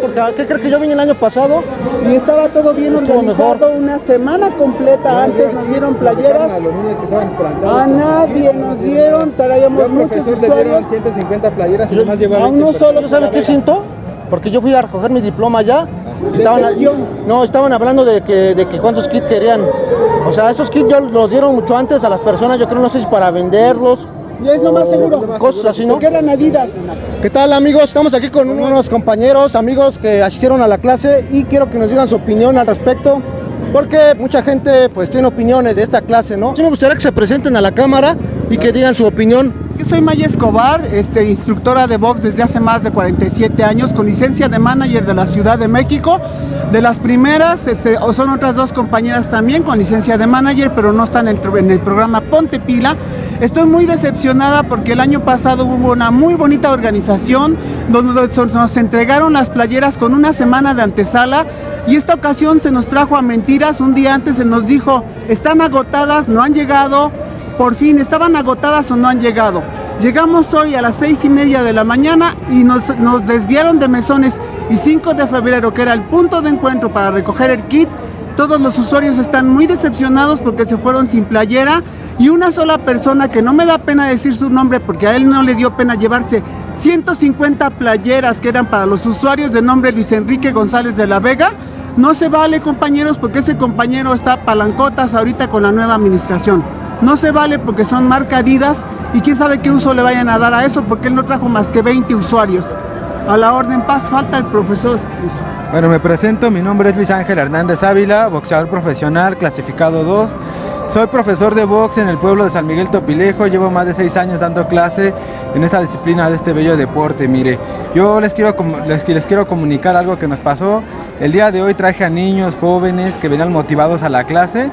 Porque, ¿qué cree que yo vine el año pasado? Y estaba todo bien Estuvo organizado, mejor. una semana completa antes nos dieron playeras. A los niños que estaban esperanzados. A nadie nos dieron, traíamos muchos profesor le dieron usuarios. 150 playeras y nomás A uno 20 solo. ¿Yo sabe qué siento? Porque yo fui a recoger mi diploma allá. Estaban, no, estaban hablando de que, de que cuántos kits querían. O sea, esos kits yo los dieron mucho antes a las personas, yo creo, no sé si para venderlos. Y es lo más seguro. Cosas así, ¿no? Porque eran Adidas. ¿Qué tal amigos? Estamos aquí con unos compañeros, amigos que asistieron a la clase y quiero que nos digan su opinión al respecto. Porque mucha gente pues tiene opiniones de esta clase, ¿no? Sí me gustaría que se presenten a la cámara y que digan su opinión. Yo soy Maya Escobar, este, instructora de box desde hace más de 47 años, con licencia de manager de la Ciudad de México. De las primeras, este, o son otras dos compañeras también con licencia de manager, pero no están en el, en el programa Ponte Pila. Estoy muy decepcionada porque el año pasado hubo una muy bonita organización donde nos entregaron las playeras con una semana de antesala y esta ocasión se nos trajo a mentiras. Un día antes se nos dijo, están agotadas, no han llegado, por fin, estaban agotadas o no han llegado. Llegamos hoy a las seis y media de la mañana y nos, nos desviaron de mesones y 5 de febrero, que era el punto de encuentro para recoger el kit, todos los usuarios están muy decepcionados porque se fueron sin playera y una sola persona que no me da pena decir su nombre porque a él no le dio pena llevarse 150 playeras que eran para los usuarios de nombre Luis Enrique González de la Vega. No se vale compañeros porque ese compañero está palancotas ahorita con la nueva administración. No se vale porque son marca Adidas y quién sabe qué uso le vayan a dar a eso porque él no trajo más que 20 usuarios. A la orden paz falta el profesor. Bueno, me presento, mi nombre es Luis Ángel Hernández Ávila, boxeador profesional, clasificado 2. Soy profesor de box en el pueblo de San Miguel Topilejo, llevo más de 6 años dando clase en esta disciplina de este bello deporte. Mire, yo les quiero, les, les quiero comunicar algo que nos pasó. El día de hoy traje a niños jóvenes que venían motivados a la clase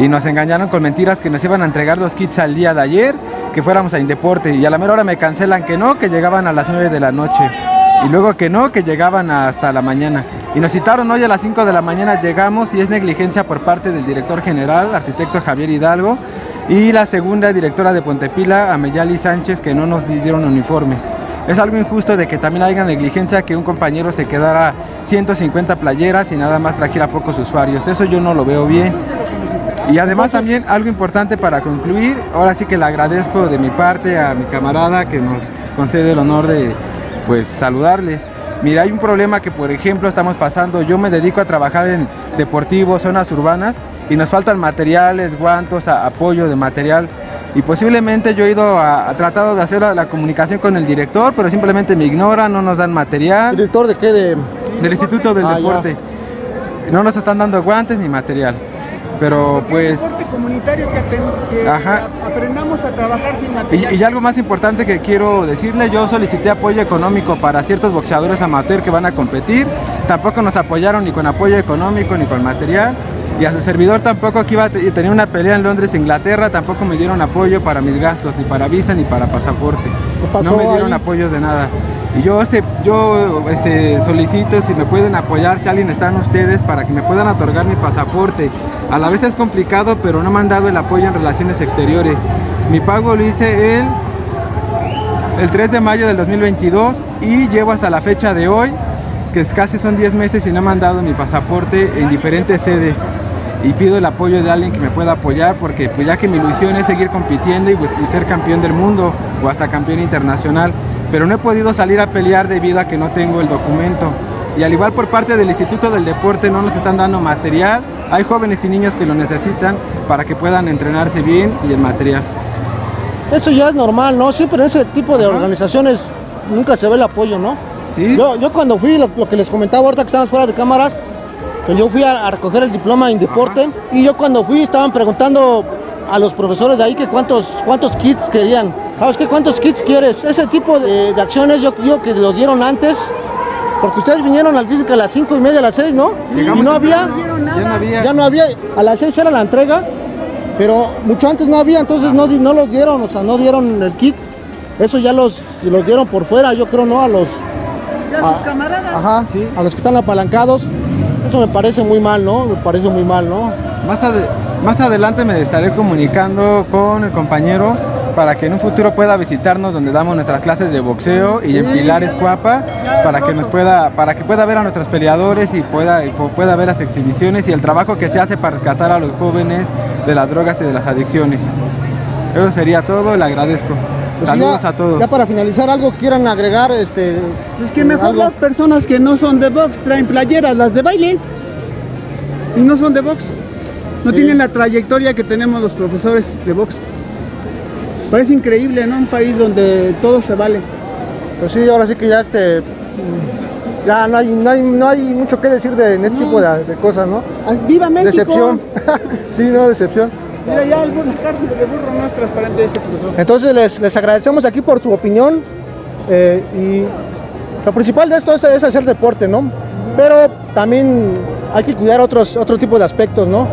y nos engañaron con mentiras que nos iban a entregar dos kits al día de ayer, que fuéramos a Indeporte y a la mera hora me cancelan que no, que llegaban a las 9 de la noche y luego que no, que llegaban hasta la mañana. Y nos citaron hoy a las 5 de la mañana, llegamos y es negligencia por parte del director general, arquitecto Javier Hidalgo, y la segunda directora de Pontepila, Ameyali Sánchez, que no nos dieron uniformes. Es algo injusto de que también haya negligencia que un compañero se quedara 150 playeras y nada más trajera pocos usuarios. Eso yo no lo veo bien. Y además también algo importante para concluir, ahora sí que le agradezco de mi parte a mi camarada que nos concede el honor de pues saludarles. Mira, hay un problema que por ejemplo estamos pasando, yo me dedico a trabajar en deportivos, zonas urbanas y nos faltan materiales, guantos, a- apoyo de material y posiblemente yo he ido a, a tratado de hacer la, la comunicación con el director, pero simplemente me ignoran, no nos dan material ¿Director de qué? De... del Instituto del Ah, ya. Deporte. No nos están dando guantes ni material. Pero pues deporte comunitario que, aten- que Ajá. aprendamos a trabajar sin Y, material. y algo más importante que quiero decirle, yo solicité apoyo económico para ciertos boxeadores amateur que van a competir. Tampoco nos apoyaron ni con apoyo económico ni con material. Y a su servidor tampoco que iba a te- tenía una pelea en Londres, Inglaterra, tampoco me dieron apoyo para mis gastos, ni para visa ni para pasaporte. ¿Qué pasó no me dieron ahí? apoyos de nada. Y yo este, yo este, solicito si me pueden apoyar, si alguien están ustedes, para que me puedan otorgar mi pasaporte. A la vez es complicado, pero no me han dado el apoyo en relaciones exteriores. Mi pago lo hice el, el 3 de mayo del 2022 y llevo hasta la fecha de hoy, que es casi son 10 meses y no me han dado mi pasaporte en diferentes sedes. Y pido el apoyo de alguien que me pueda apoyar porque pues ya que mi ilusión es seguir compitiendo pues, y ser campeón del mundo o hasta campeón internacional. Pero no he podido salir a pelear debido a que no tengo el documento. Y al igual por parte del Instituto del Deporte no nos están dando material. Hay jóvenes y niños que lo necesitan para que puedan entrenarse bien y el material. Eso ya es normal, ¿no? Siempre en ese tipo de organizaciones nunca se ve el apoyo, ¿no? ¿Sí? Yo, yo cuando fui, lo, lo que les comentaba ahorita que estábamos fuera de cámaras, que yo fui a, a recoger el diploma en deporte y yo cuando fui estaban preguntando a los profesores de ahí que cuántos, cuántos kits querían. ¿Sabes qué? ¿Cuántos kits quieres? Ese tipo de, de acciones yo digo que los dieron antes, porque ustedes vinieron al dicen que a las cinco y media, a las 6, ¿no? Llegamos y no había, Ya no había. ya no había, a las 6 era la entrega, pero mucho antes no había, entonces no, no los dieron, o sea, no dieron el kit. Eso ya los, los dieron por fuera, yo creo, ¿no? A los, Ya sus camaradas. Ajá, Sí. a los que están apalancados. Eso me parece muy mal, ¿no? Me parece muy mal, ¿no? Más, ade- más adelante me estaré comunicando con el compañero para que en un futuro pueda visitarnos donde damos nuestras clases de boxeo y en Pilares Cuapa para que nos pueda para que pueda ver a nuestros peleadores y pueda y pueda ver las exhibiciones y el trabajo que se hace para rescatar a los jóvenes de las drogas y de las adicciones. Eso sería todo, le agradezco. Pues Saludos ya- a todos. Ya para finalizar, algo que quieran agregar, este. Es que mejor algo. las personas que no son de box traen playeras, las de baile. Y no son de box. No Sí. tienen la trayectoria que tenemos los profesores de box. Parece increíble, ¿no? Un país donde todo se vale. Pues sí, ahora sí que ya este. Ya no hay, no hay, no hay mucho que decir de, en este tipo de, de cosas, ¿no? ¡Viva México! Decepción. sí, no, decepción. Mira, ya el burro, de burro es transparente ese profesor. Entonces les, les agradecemos aquí por su opinión eh, y lo principal de esto es, es hacer deporte, ¿no? Pero también hay que cuidar otros, otro tipo de aspectos, ¿no?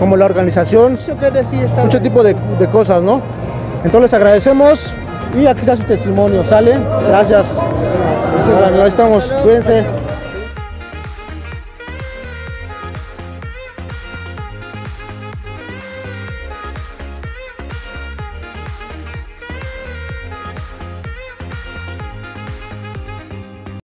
Como la organización, Mucho que decir está mucho tipo de, de cosas, ¿no? Entonces les agradecemos y aquí está su testimonio, ¿sale? Gracias. Ahí estamos, cuídense.